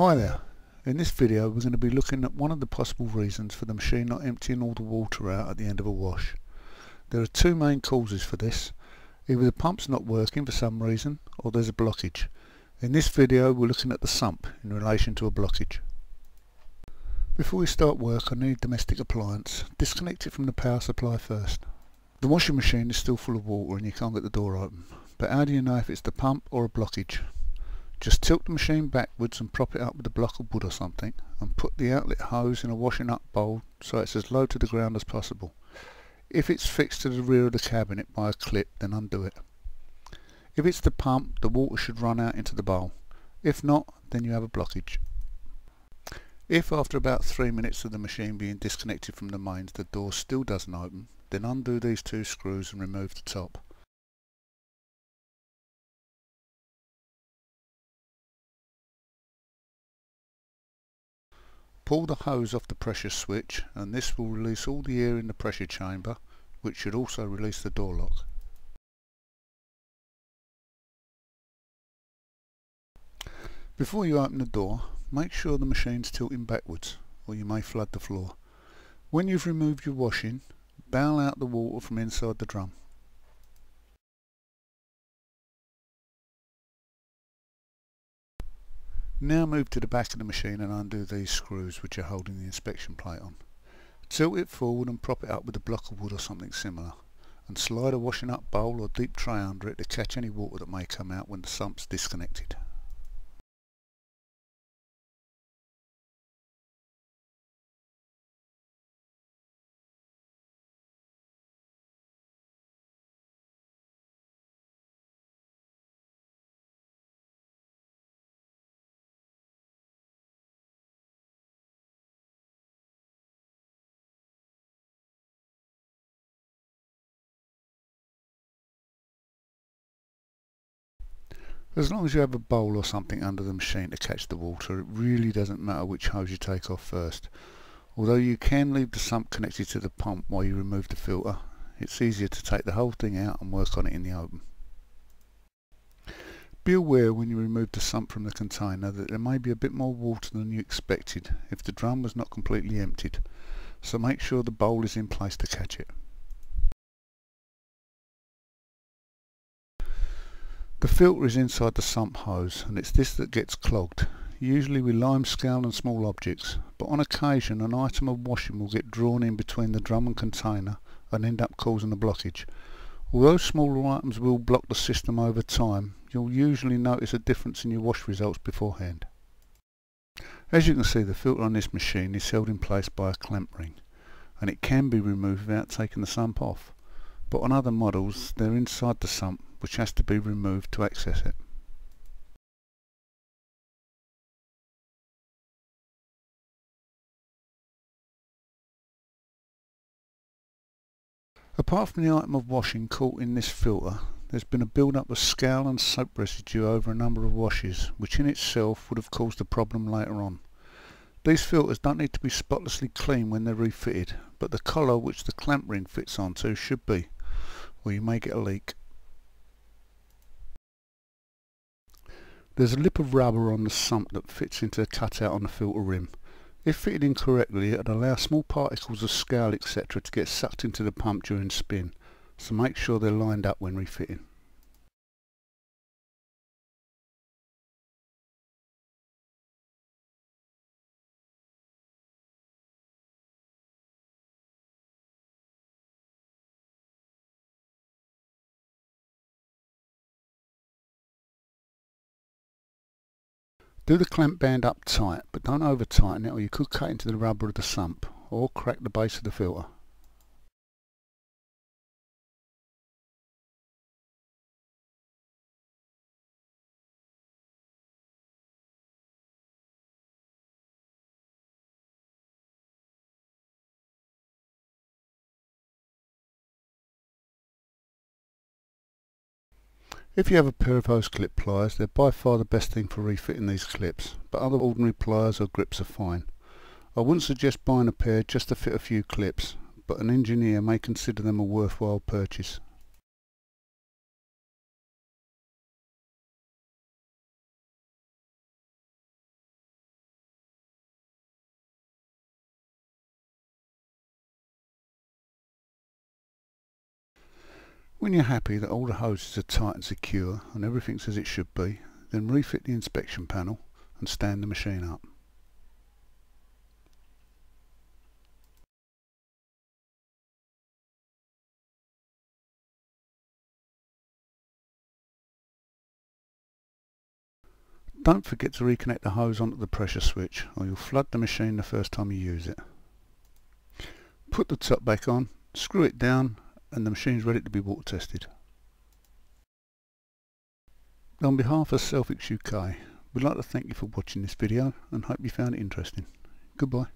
Hi there. In this video we're going to be looking at one of the possible reasons for the machine not emptying all the water out at the end of a wash. There are two main causes for this. Either the pump's not working for some reason or there's a blockage. In this video we're looking at the sump in relation to a blockage. Before we start work I need a domestic appliance. Disconnect it from the power supply first. The washing machine is still full of water and you can't get the door open. But how do you know if it's the pump or a blockage? Just tilt the machine backwards and prop it up with a block of wood or something and put the outlet hose in a washing up bowl so it's as low to the ground as possible. If it's fixed to the rear of the cabinet by a clip then undo it. If it's the pump the water should run out into the bowl. If not then you have a blockage. If after about 3 minutes of the machine being disconnected from the mains the door still doesn't open then undo these two screws and remove the top. Pull the hose off the pressure switch and this will release all the air in the pressure chamber which should also release the door lock. Before you open the door make sure the machine's tilting backwards or you may flood the floor. When you've removed your washing barrel out the water from inside the drum. Now move to the back of the machine and undo these screws which are holding the inspection plate on. Tilt it forward and prop it up with a block of wood or something similar and slide a washing up bowl or deep tray under it to catch any water that may come out when the sump's disconnected. As long as you have a bowl or something under the machine to catch the water, it really doesn't matter which hose you take off first. Although you can leave the sump connected to the pump while you remove the filter, it's easier to take the whole thing out and work on it in the open. Be aware when you remove the sump from the container that there may be a bit more water than you expected if the drum was not completely emptied, so make sure the bowl is in place to catch it. The filter is inside the sump hose and it's this that gets clogged, usually with lime scale and small objects, but on occasion an item of washing will get drawn in between the drum and container and end up causing a blockage. Although smaller items will block the system over time, you'll usually notice a difference in your wash results beforehand. As you can see the filter on this machine is held in place by a clamp ring and it can be removed without taking the sump off, but on other models they're inside the sump which has to be removed to access it. Apart from the item of washing caught in this filter, there's been a build-up of scale and soap residue over a number of washes, which in itself would have caused a problem later on. These filters don't need to be spotlessly clean when they're refitted, but the collar which the clamp ring fits onto should be, or you may get a leak. There's a lip of rubber on the sump that fits into a cutout on the filter rim. If fitted incorrectly it would allow small particles of scale etc to get sucked into the pump during spin, so make sure they're lined up when refitting. Do the clamp band up tight, but don't over tighten it or you could cut into the rubber of the sump or crack the base of the filter. If you have a pair of hose clip pliers, they're by far the best thing for refitting these clips, but other ordinary pliers or grips are fine. I wouldn't suggest buying a pair just to fit a few clips, but an engineer may consider them a worthwhile purchase. When you're happy that all the hoses are tight and secure and everything's as it should be, then refit the inspection panel and stand the machine up. Don't forget to reconnect the hose onto the pressure switch or you'll flood the machine the first time you use it. Put the top back on, screw it down and the machine is ready to be water tested. On behalf of Selfix UK, we'd like to thank you for watching this video and hope you found it interesting. Goodbye.